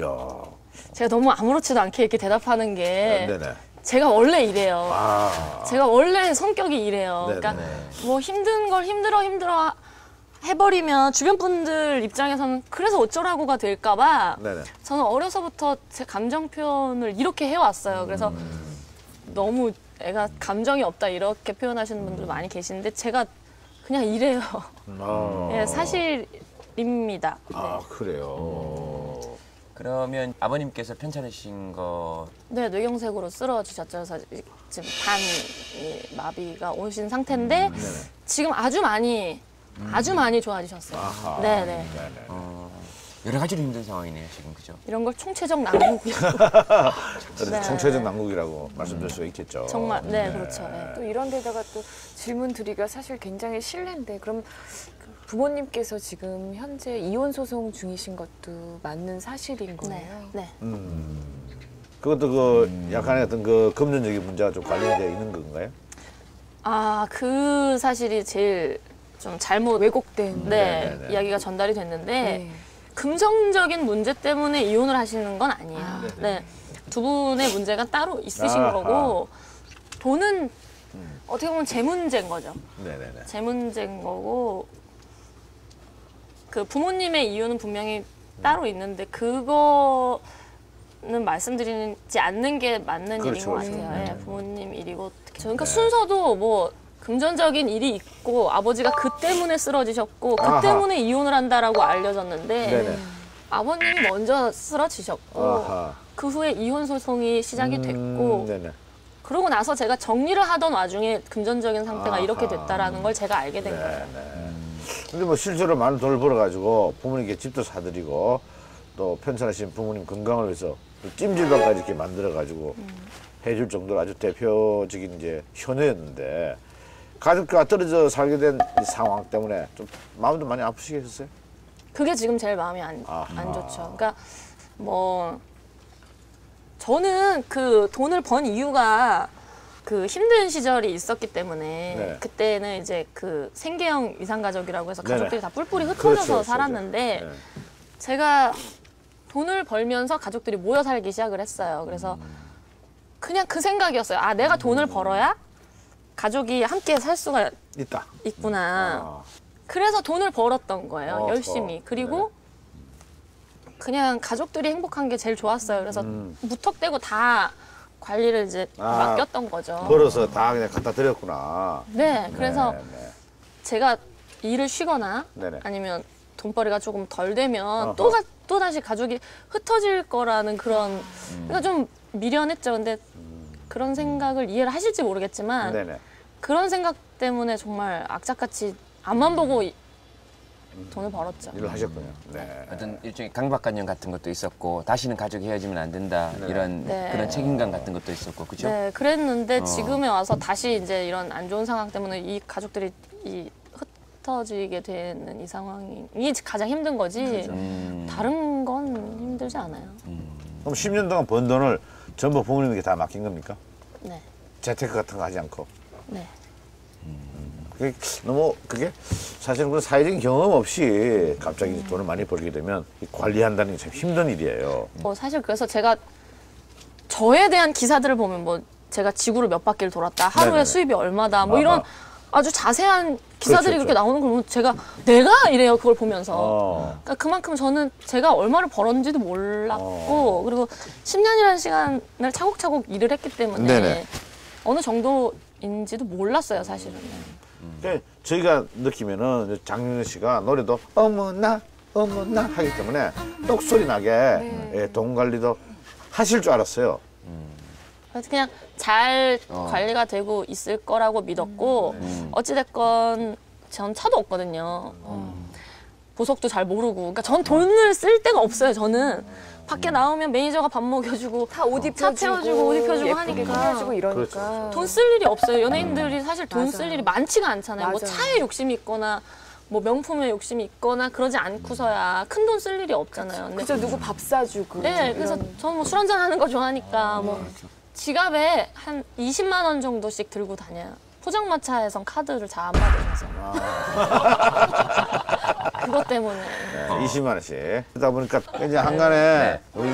야. 제가 너무 아무렇지도 않게 이렇게 대답하는 게 네네. 제가 원래 이래요. 아. 제가 원래 성격이 이래요. 네네. 그러니까 뭐 힘든 걸 힘들어 힘들어 해버리면 주변 분들 입장에서는 그래서 어쩌라고가 될까봐. 저는 어려서부터 제 감정 표현을 이렇게 해왔어요. 그래서 너무 애가 감정이 없다 이렇게 표현하시는 분들 많이 계시는데 제가 그냥 이래요. 아. 예, 사실입니다. 아 그래요. 그러면 아버님께서 편찮으신 거 네, 뇌경색으로 쓰러지셨죠. 그래서 지금 반이 마비가 오신 상태인데 네네. 지금 아주 많이 아주 많이 좋아지셨어요. 아하. 네, 네. 네네. 어, 여러 가지로 힘든 상황이네요 지금 그죠? 이런 걸 총체적. 그래서 네. 총체적 난국이라고 말씀드릴 수 있겠죠. 정말 네, 그렇죠. 네. 또 이런 데다가 또 질문 드리기가 사실 굉장히 실례인데 그럼 그 부모님께서 지금 현재 이혼 소송 중이신 것도 맞는 사실인 네. 거예요? 네. 음. 그것도 그 약간의 어떤 그 금전적인 문제가 좀 관련되어 있는 건가요? 아, 그 사실이 제일 좀 잘못 왜곡된 네, 네네네. 이야기가 전달이 됐는데 네. 금전적인 문제 때문에 이혼을 하시는 건 아니에요. 아, 네. 두 분의 문제가 따로 있으신 아하. 거고 돈은 어떻게 보면 제 문제인 거죠. 네네네. 제 문제인 거고 그 부모님의 이유는 분명히 따로 있는데 그거는 말씀드리지 않는 게 맞는 그렇죠, 일인 것 그렇죠. 같아요. 네. 예, 부모님 일이고 그러니까 네. 순서도 뭐 금전적인 일이 있고 아버지가 그 때문에 쓰러지셨고 그 아하. 때문에 이혼을 한다라고 알려졌는데 네네. 아버님이 먼저 쓰러지셨고 아하. 그 후에 이혼 소송이 시작이 됐고 음, 네네. 그러고 나서 제가 정리를 하던 와중에 금전적인 상태가 아하. 이렇게 됐다라는 걸 제가 알게 된 거예요. 근데 뭐 실제로 많은 돈을 벌어가지고 부모님께 집도 사드리고 또 편찮으신 부모님 건강을 위해서 또 찜질방까지 이렇게 만들어가지고 해줄 정도로 아주 대표적인 이제 효녀였는데 가족과 떨어져 살게 된이 상황 때문에 좀 마음도 많이 아프시겠어요? 그게 지금 제일 마음이 안, 아하. 안 좋죠. 그러니까 뭐 저는 그 돈을 번 이유가 그 힘든 시절이 있었기 때문에 네. 그때는 이제 그 생계형 이상가족이라고 해서. 가족들이 다 뿔뿔이 흩어져서 그렇죠, 그렇죠. 살았는데 네. 제가 돈을 벌면서 가족들이 모여 살기 시작을 했어요. 그래서 음. 그냥 그 생각이었어요. 아, 내가 돈을 벌어야 가족이 함께 살 수가 있다. 있구나. 아, 그래서 돈을 벌었던 거예요. 어허. 열심히. 그리고 그냥 가족들이 행복한 게 제일 좋았어요. 그래서 음. 무턱대고 다 관리를 이제 아. 맡겼던 거죠. 벌어서 다 그냥 갖다 드렸구나. 네, 그래서 네, 네. 제가 일을 쉬거나 네네. 아니면 돈벌이가 조금 덜 되면 어허. 또, 가, 또 다시 가족이 흩어질 거라는 그런 그러니까 좀 미련했죠. 근데 그런 생각을 이해를 하실지 모르겠지만 네네. 그런 생각 때문에 정말 악착같이 앞만 보고 이- 돈을 벌었죠. 일을 하셨군요. 네. 어떤 일종의 강박관념 같은 것도 있었고 다시는 가족이 헤어지면 안 된다 이런 네. 그런 책임감 같은 것도 있었고 그죠? 네, 그랬는데 어. 지금에 와서 다시 이제 이런 안 좋은 상황 때문에 이 가족들이 이 흩어지게 되는 이 상황이 가장 힘든 거지. 음, 다른 건 힘들지 않아요. 그럼 10년 동안 번 돈을 전부 부모님에게 다 맡긴 겁니까? 네, 재테크 같은 거 하지 않고. 네. 그게 너무 그게 사실은 그 사회적인 경험 없이 갑자기 이제 돈을 많이 벌게 되면 이 관리한다는 게 참 힘든 일이에요. 뭐 사실 그래서 제가 저에 대한 기사들을 보면 뭐 제가 지구를 몇 바퀴를 돌았다, 하루에 네네네. 수입이 얼마다, 뭐 아하. 이런 아주 자세한 기사들이 그렇죠, 그렇게 나오는 걸 보면 제가 내가 이래요 그걸 보면서. 어. 그러니까 그만큼 저는 제가 얼마를 벌었는지도 몰랐고 어. 그리고 10년이라는 시간을 차곡차곡 일을 했기 때문에 네네. 어느 정도인지도 몰랐어요 사실은. 그러니까 저희가 느끼면은 장윤 씨가 노래도 어머나 어머나 하기 때문에 똑소리 나게 예, 돈 관리도 하실 줄 알았어요. 그래서 그냥 잘 어. 관리가 되고 있을 거라고 믿었고 음. 어찌됐건 전 차도 없거든요. 보석도 잘 모르고. 그러니까 전 돈을 쓸 데가 없어요. 저는 밖에 나오면 매니저가 밥 먹여주고 다옷차 입혀주고 채워주고 옷 입혀주고 하니까 꾸며주고 이러니까 그렇죠. 돈쓸 일이 없어요. 연예인들이 사실 돈 쓸. 일이 많지가 않잖아요. 뭐 맞아요. 차에 욕심이 있거나 뭐 명품에 욕심이 있거나 그러지 않고서야 큰 돈 쓸 일이 없잖아요. 근데 그저 누구 밥 사주고 네, 그래서. 저는 뭐 술 한잔 하는 거 좋아하니까 뭐 지갑에 한 20만 원 정도씩 들고 다녀요. 포장마차에선 카드를 잘 안 받으셔서. 그것 때문에. 네, 20만 원씩. 그러다 보니까 이제 한간에 네. 우리